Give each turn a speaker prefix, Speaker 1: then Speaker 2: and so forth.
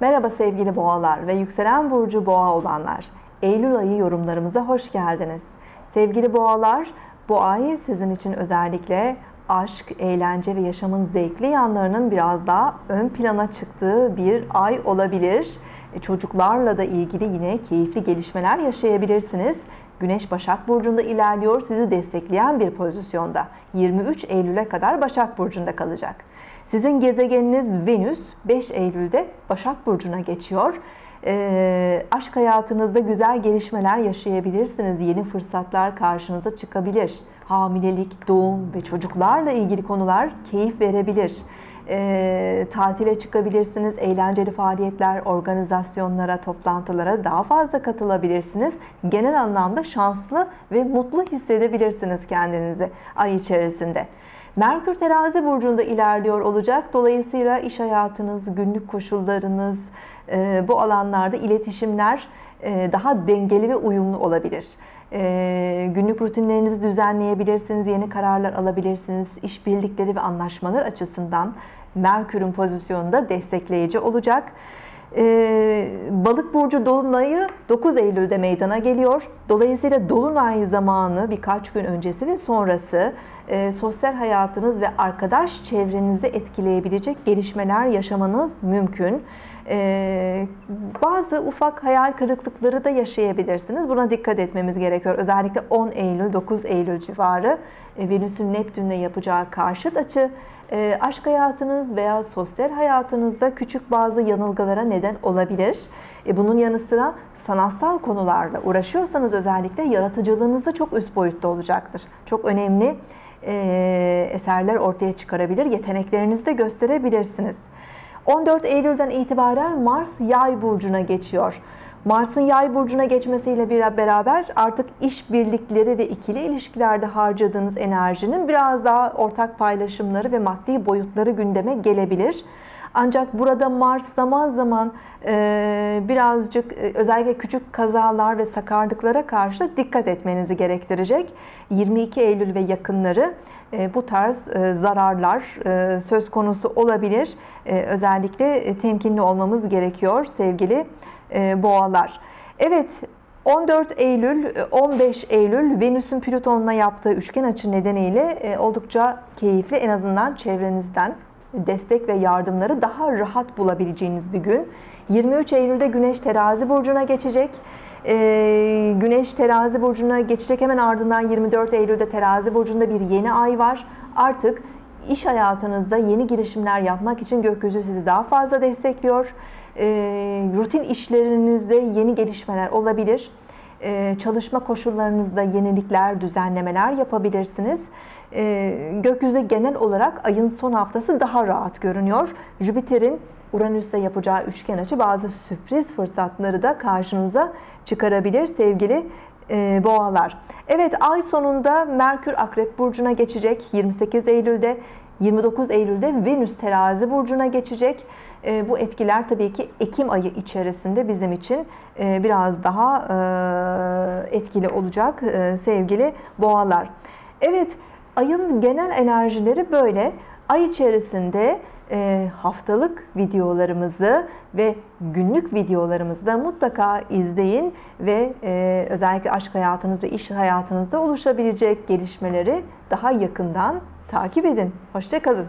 Speaker 1: Merhaba sevgili boğalar ve yükselen burcu boğa olanlar. Eylül ayı yorumlarımıza hoş geldiniz. Sevgili boğalar, bu ay sizin için özellikle aşk, eğlence ve yaşamın zevkli yanlarının biraz daha ön plana çıktığı bir ay olabilir. E, çocuklarla da ilgili yine keyifli gelişmeler yaşayabilirsiniz. Güneş Başak Burcu'nda ilerliyor, sizi destekleyen bir pozisyonda. 23 Eylül'e kadar Başak Burcu'nda kalacak. Sizin gezegeniniz Venüs 5 Eylül'de Başak Burcu'na geçiyor. E, aşk hayatınızda güzel gelişmeler yaşayabilirsiniz. Yeni fırsatlar karşınıza çıkabilir. Hamilelik, doğum ve çocuklarla ilgili konular keyif verebilir. E, tatile çıkabilirsiniz, eğlenceli faaliyetler, organizasyonlara, toplantılara daha fazla katılabilirsiniz. Genel anlamda şanslı ve mutlu hissedebilirsiniz kendinizi ay içerisinde. Merkür terazi burcunda ilerliyor olacak. Dolayısıyla iş hayatınız, günlük koşullarınız, e, bu alanlarda iletişimler e, daha dengeli ve uyumlu olabilir. E, günlük rutinlerinizi düzenleyebilirsiniz, yeni kararlar alabilirsiniz. İşbirlikleri ve anlaşmalar açısından Merkür'ün pozisyonunda destekleyici olacak. Ee, balık burcu dolunayı 9 Eylül'de meydana geliyor. Dolayısıyla dolunay zamanı birkaç gün öncesi ve sonrası e, sosyal hayatınız ve arkadaş çevrenizde etkileyebilecek gelişmeler yaşamanız mümkün. E, bazı ufak hayal kırıklıkları da yaşayabilirsiniz. Buna dikkat etmemiz gerekiyor. Özellikle 10 Eylül, 9 Eylül civarı e, Venüs'ün Neptün'le yapacağı karşıt açı e, aşk hayatınız veya sosyal hayatınızda küçük bazı yanılgılara neden olabilir. E, bunun yanı sıra sanatsal konularla uğraşıyorsanız özellikle yaratıcılığınız da çok üst boyutta olacaktır. Çok önemli e, eserler ortaya çıkarabilir, yeteneklerinizi de gösterebilirsiniz. 14 Eylül'den itibaren Mars Yay burcuna geçiyor. Mars'ın Yay burcuna geçmesiyle bir beraber artık iş birlikleri ve ikili ilişkilerde harcadığınız enerjinin biraz daha ortak paylaşımları ve maddi boyutları gündeme gelebilir. Ancak burada Mars zaman zaman e, birazcık e, özellikle küçük kazalar ve sakarlıklara karşı dikkat etmenizi gerektirecek. 22 Eylül ve yakınları e, bu tarz e, zararlar e, söz konusu olabilir. E, özellikle e, temkinli olmamız gerekiyor sevgili e, boğalar. Evet 14 Eylül, 15 Eylül Venüs'ün Plüton'la yaptığı üçgen açı nedeniyle e, oldukça keyifli en azından çevrenizden destek ve yardımları daha rahat bulabileceğiniz bir gün. 23 Eylül'de Güneş Terazi burcuna geçecek. Ee, Güneş Terazi burcuna geçecek hemen ardından 24 Eylül'de Terazi burcunda bir yeni ay var. Artık iş hayatınızda yeni girişimler yapmak için gökyüzü sizi daha fazla destekliyor. Ee, rutin işlerinizde yeni gelişmeler olabilir. Ee, çalışma koşullarınızda yenilikler, düzenlemeler yapabilirsiniz. Ee, gökyüzü genel olarak ayın son haftası daha rahat görünüyor. Jüpiter'in Uranüs'te yapacağı üçgen açı bazı sürpriz fırsatları da karşınıza çıkarabilir sevgili e, boğalar. Evet ay sonunda Merkür Akrep Burcu'na geçecek 28 Eylül'de. 29 Eylül'de Venüs terazi burcuna geçecek. E, bu etkiler tabii ki Ekim ayı içerisinde bizim için e, biraz daha etkili olacak sevgili boğalar. Evet ayın genel enerjileri böyle. Ay içerisinde e, haftalık videolarımızı ve günlük videolarımızı da mutlaka izleyin ve e, özellikle aşk hayatınız ve iş hayatınızda oluşabilecek gelişmeleri daha yakından takip edin. Hoşçakalın.